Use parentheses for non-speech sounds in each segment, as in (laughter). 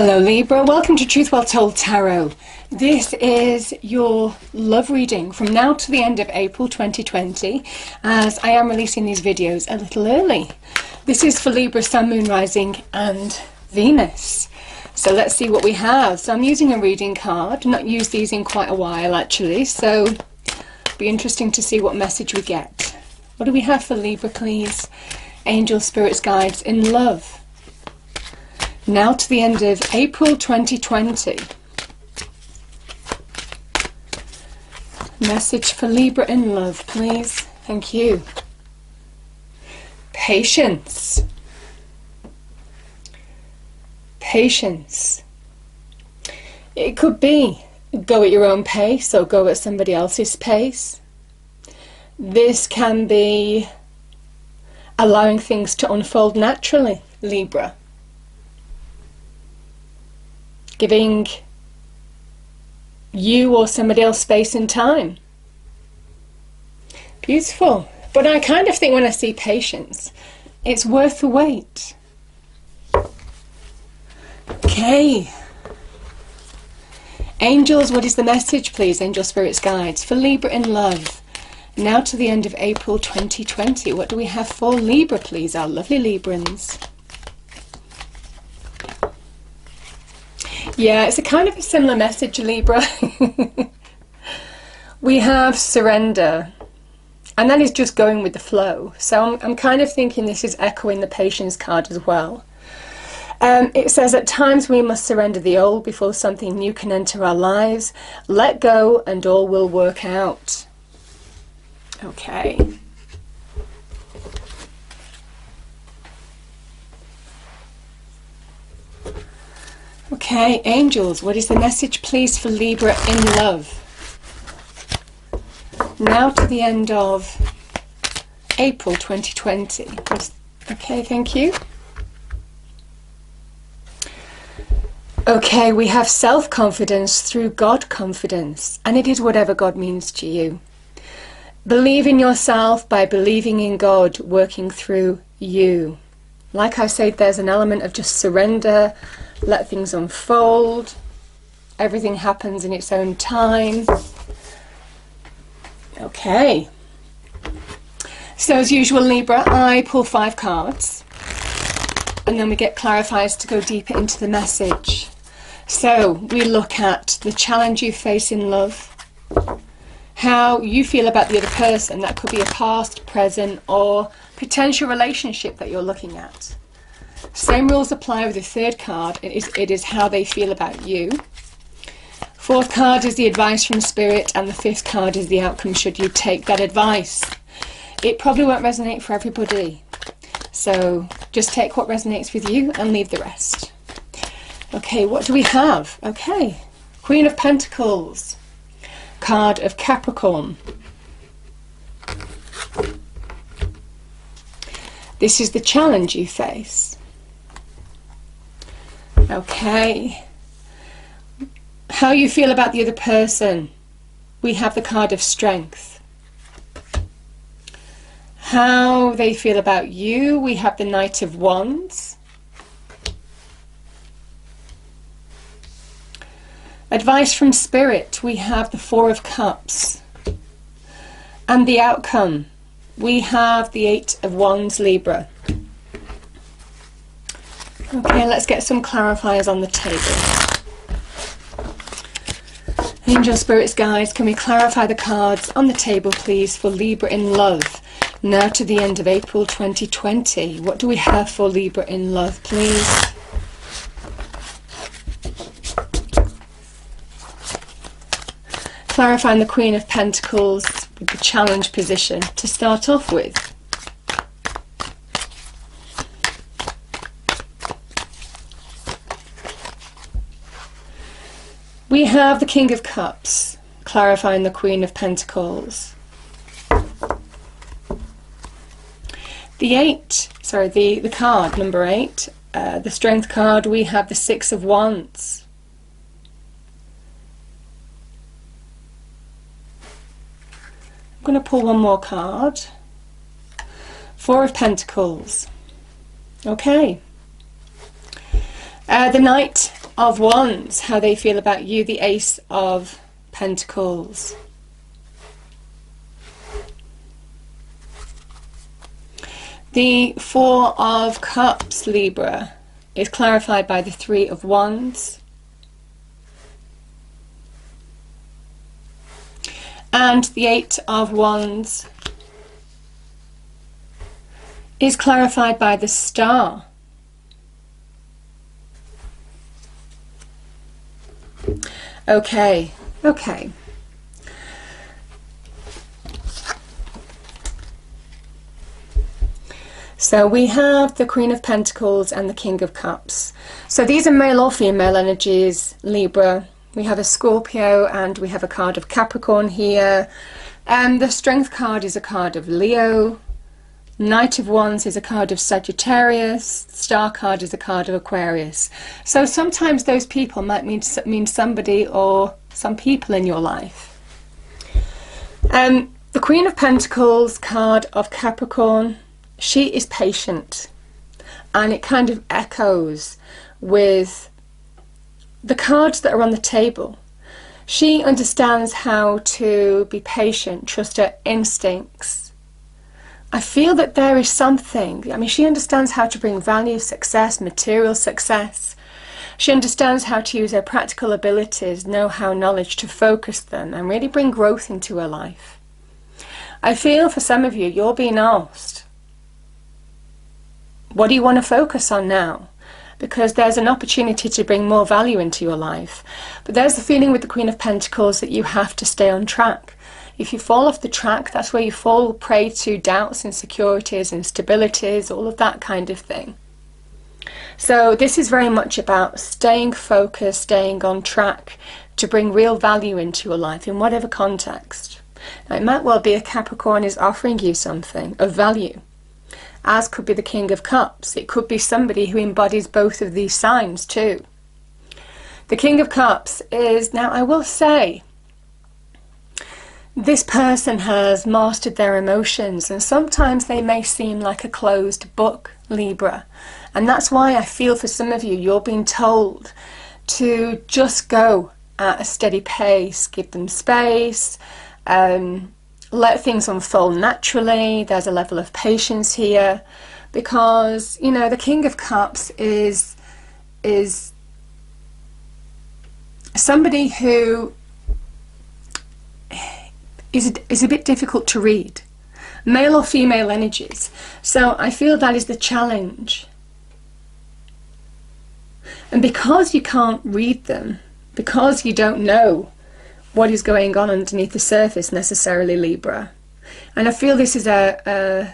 Hello Libra, welcome to Truth Well Told Tarot. This is your love reading from now to the end of April 2020 as I am releasing these videos a little early. This is for Libra, Sun, Moon, Rising and Venus. So let's see what we have. So I'm using a reading card, not used these in quite a while actually, so be interesting to see what message we get. What do we have for Libra please? Angel Spirits Guides in Love. Now to the end of April 2020. Message for Libra in love, please. Thank you. Patience. Patience. It could be go at your own pace or go at somebody else's pace. This can be allowing things to unfold naturally, Libra giving you or somebody else space and time. Beautiful. But I kind of think when I see patience, it's worth the wait. Okay. Angels, what is the message, please? Angel Spirits Guides for Libra in love. Now to the end of April 2020. What do we have for Libra, please, our lovely Librans? Yeah, it's a kind of a similar message, Libra. (laughs) we have surrender, and that is just going with the flow. So I'm, I'm kind of thinking this is echoing the patience card as well. Um, it says at times we must surrender the old before something new can enter our lives. Let go and all will work out. Okay. Okay, angels, what is the message, please, for Libra in love? Now to the end of April 2020. Okay, thank you. Okay, we have self confidence through God confidence, and it is whatever God means to you. Believe in yourself by believing in God working through you. Like I said, there's an element of just surrender let things unfold. Everything happens in its own time. Okay. So as usual, Libra, I pull five cards and then we get clarifiers to go deeper into the message. So we look at the challenge you face in love, how you feel about the other person. That could be a past, present, or potential relationship that you're looking at. Same rules apply with the third card. It is, it is how they feel about you. Fourth card is the advice from spirit, and the fifth card is the outcome should you take that advice. It probably won't resonate for everybody. So just take what resonates with you and leave the rest. Okay, what do we have? Okay, Queen of Pentacles, card of Capricorn. This is the challenge you face. Okay. How you feel about the other person. We have the card of strength. How they feel about you. We have the Knight of Wands. Advice from Spirit. We have the Four of Cups. And the outcome. We have the Eight of Wands, Libra. Okay, let's get some clarifiers on the table. Angel Spirits Guides, can we clarify the cards on the table, please, for Libra in Love? Now to the end of April 2020. What do we have for Libra in Love, please? Clarifying the Queen of Pentacles with the challenge position to start off with. We have the King of Cups, clarifying the Queen of Pentacles. The eight, sorry, the, the card, number eight, uh, the Strength card, we have the Six of Wands. Going to pull one more card. Four of Pentacles. Okay. Uh, the Knight of Wands, how they feel about you, the Ace of Pentacles. The Four of Cups, Libra, is clarified by the Three of Wands. And the Eight of Wands is clarified by the Star. Okay, okay. So we have the Queen of Pentacles and the King of Cups. So these are male or female energies, Libra. We have a Scorpio and we have a card of Capricorn here. And the Strength card is a card of Leo. Knight of Wands is a card of Sagittarius. Star card is a card of Aquarius. So sometimes those people might mean, mean somebody or some people in your life. Um, the Queen of Pentacles card of Capricorn, she is patient. And it kind of echoes with the cards that are on the table. She understands how to be patient, trust her instincts, I feel that there is something. I mean, she understands how to bring value, success, material success. She understands how to use her practical abilities, know how, knowledge to focus them and really bring growth into her life. I feel for some of you, you're being asked, what do you want to focus on now? Because there's an opportunity to bring more value into your life. But there's the feeling with the Queen of Pentacles that you have to stay on track. If you fall off the track, that's where you fall prey to doubts, insecurities, instabilities, all of that kind of thing. So this is very much about staying focused, staying on track to bring real value into your life in whatever context. Now, it might well be a Capricorn is offering you something of value, as could be the King of Cups. It could be somebody who embodies both of these signs too. The King of Cups is, now I will say, this person has mastered their emotions and sometimes they may seem like a closed book, Libra. And that's why I feel for some of you, you're being told to just go at a steady pace, give them space, um, let things unfold naturally. There's a level of patience here because, you know, the King of Cups is, is somebody who is, is a bit difficult to read. Male or female energies. So I feel that is the challenge. And because you can't read them, because you don't know what is going on underneath the surface necessarily, Libra, and I feel this is a, a,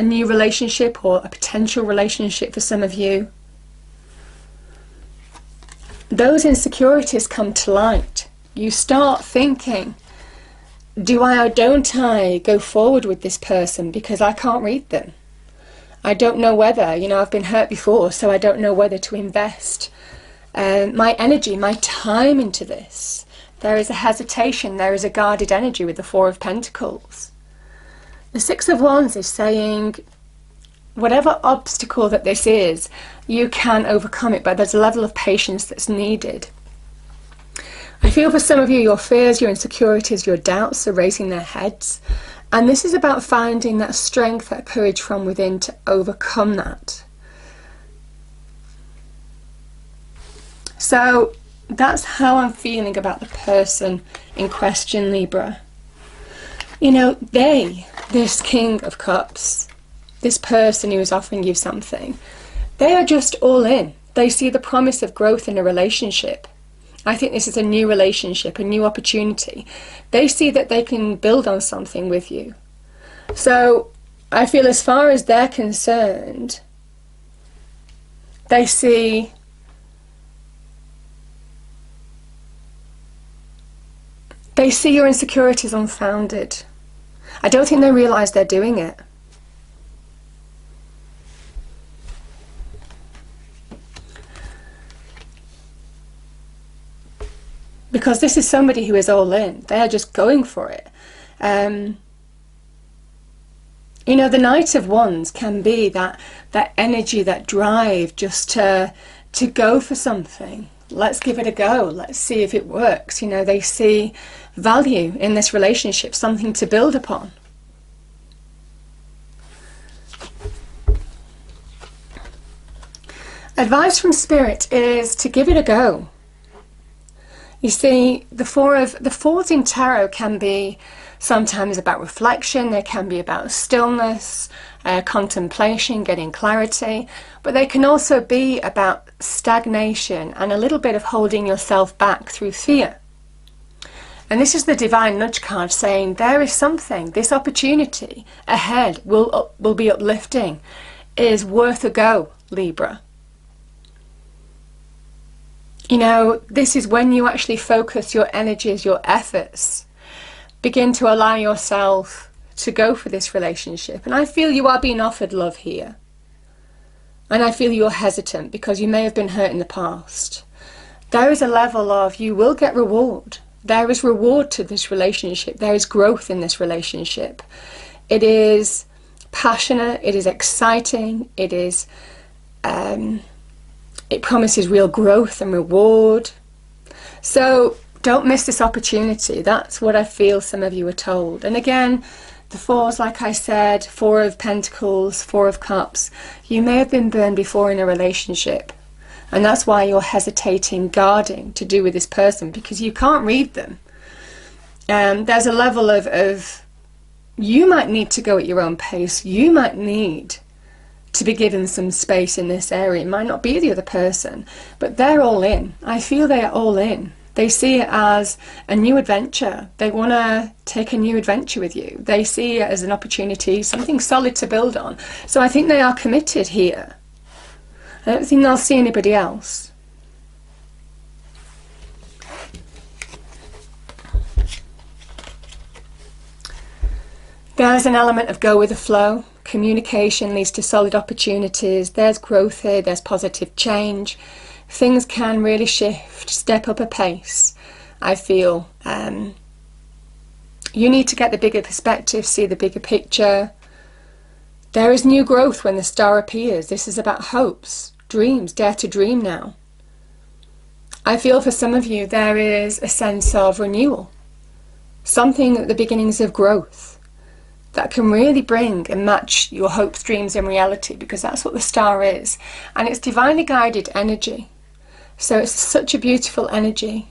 a new relationship or a potential relationship for some of you, those insecurities come to light. You start thinking, do I or don't I go forward with this person because I can't read them? I don't know whether, you know, I've been hurt before, so I don't know whether to invest uh, my energy, my time into this. There is a hesitation, there is a guarded energy with the Four of Pentacles. The Six of Wands is saying, whatever obstacle that this is, you can overcome it, but there's a level of patience that's needed. I feel for some of you, your fears, your insecurities, your doubts are raising their heads. And this is about finding that strength, that courage from within to overcome that. So that's how I'm feeling about the person in question, Libra. You know, they, this King of Cups, this person who is offering you something, they are just all in. They see the promise of growth in a relationship. I think this is a new relationship, a new opportunity. They see that they can build on something with you. So I feel as far as they're concerned, they see they see your insecurities unfounded. I don't think they realise they're doing it. because this is somebody who is all in. They are just going for it. Um, you know, the Knight of Wands can be that that energy, that drive, just to to go for something. Let's give it a go. Let's see if it works. You know, they see value in this relationship, something to build upon. Advice from Spirit is to give it a go. You see, the four of the fours in tarot can be sometimes about reflection, they can be about stillness, uh, contemplation, getting clarity, but they can also be about stagnation and a little bit of holding yourself back through fear. And this is the divine nudge card saying there is something, this opportunity ahead will will be uplifting, is worth a go, Libra. You know, this is when you actually focus your energies, your efforts, begin to allow yourself to go for this relationship. And I feel you are being offered love here. And I feel you're hesitant because you may have been hurt in the past. There is a level of you will get reward. There is reward to this relationship. There is growth in this relationship. It is passionate. It is exciting. It is. Um, it promises real growth and reward. So don't miss this opportunity. That's what I feel some of you are told. And again, the fours, like I said, four of pentacles, four of cups. You may have been burned before in a relationship. And that's why you're hesitating, guarding to do with this person because you can't read them. Um, there's a level of, of you might need to go at your own pace. You might need to be given some space in this area. It might not be the other person, but they're all in. I feel they are all in. They see it as a new adventure. They want to take a new adventure with you. They see it as an opportunity, something solid to build on. So I think they are committed here. I don't think they'll see anybody else. There's an element of go with the flow. Communication leads to solid opportunities. There's growth here, there's positive change. Things can really shift, step up a pace, I feel. Um, you need to get the bigger perspective, see the bigger picture. There is new growth when the star appears. This is about hopes, dreams, dare to dream now. I feel for some of you there is a sense of renewal, something at the beginnings of growth that can really bring and match your hopes, dreams, and reality because that's what the star is. And it's divinely guided energy. So it's such a beautiful energy.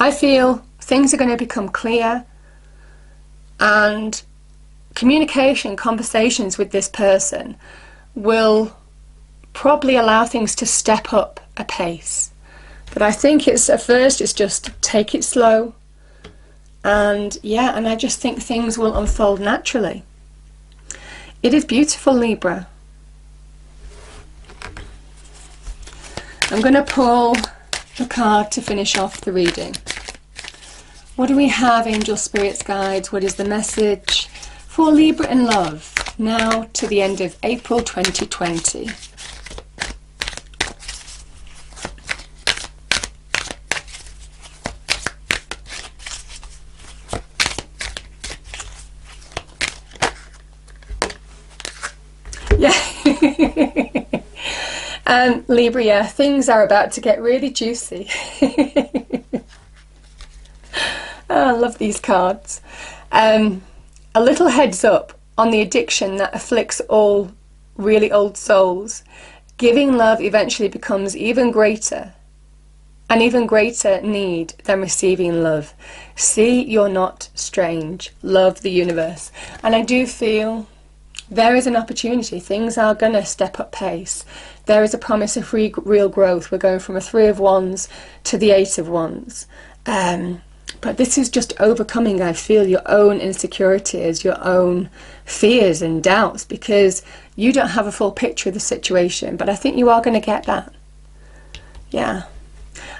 I feel things are going to become clear and communication, conversations with this person will probably allow things to step up a pace. But I think it's at first it's just take it slow, and yeah, and I just think things will unfold naturally. It is beautiful, Libra. I'm going to pull the card to finish off the reading. What do we have, Angel Spirits Guides? What is the message for Libra in love now to the end of April 2020? Um, Libra, things are about to get really juicy. oh, (laughs) I love these cards. Um, a little heads up on the addiction that afflicts all really old souls. Giving love eventually becomes even greater, an even greater need than receiving love. See, you're not strange. Love the universe. And I do feel there is an opportunity. Things are going to step up pace. There is a promise of re- real growth. We're going from a three of wands to the eight of wands. Um, but this is just overcoming, I feel, your own insecurities, your own fears and doubts, because you don't have a full picture of the situation. But I think you are going to get that. Yeah.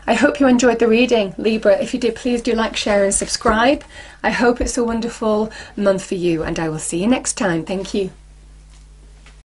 I hope you enjoyed the reading, Libra. If you did, please do like, share, and subscribe. I hope it's a wonderful month for you, and I will see you next time. Thank you.